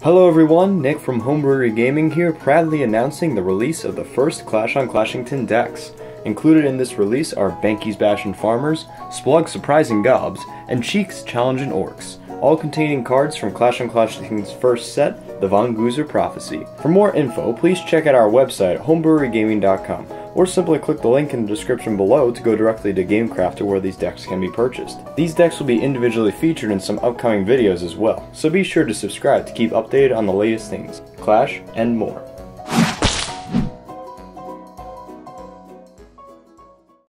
Hello everyone, Nick from Homebrewery Gaming here, proudly announcing the release of the first Clash on Clashington decks. Included in this release are Banky's Bashin' Fahrmurs, Splug's Surprising Gobs, and Cheek's Challenging Ohrks, all containing cards from Clash on Clashington's first set, the VonGooser Prophecy. For more info, please check out our website homebrewerygaming.com or simply click the link in the description below to go directly to GameCrafter where these decks can be purchased. These decks will be individually featured in some upcoming videos as well, so be sure to subscribe to keep updated on the latest things, Clash, and more.